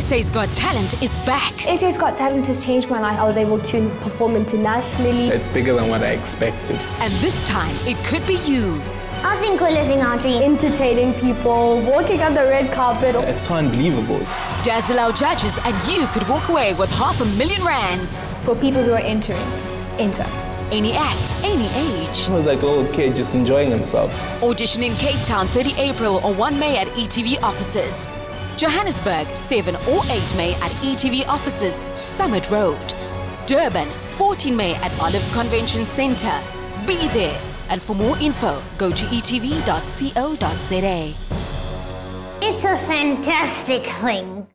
SA's Got Talent is back. SA's Got Talent has changed my life. I was able to perform internationally. It's bigger than what I expected. And this time, it could be you. I think we're living our dream. Entertaining people, walking on the red carpet. It's so unbelievable. Dazzle our judges and you could walk away with half a million rands. For people who are entering, enter. Any act, any age. He was like a little kid just enjoying himself. Audition in Cape Town 30 April or 1 May at ETV offices. Johannesburg 7 or 8 May at ETV offices, Summit Road. Durban 14 May at Olive Convention Centre. Be there. And for more info, go to etv.co.za. It's a fantastic thing.